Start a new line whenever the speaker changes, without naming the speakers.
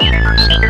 University.